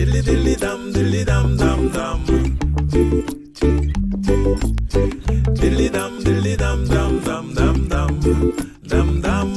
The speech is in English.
Dilly dilly dum, dilly dum dum dum. Dilly dum, dilly dum dum dum dum dum dum dum.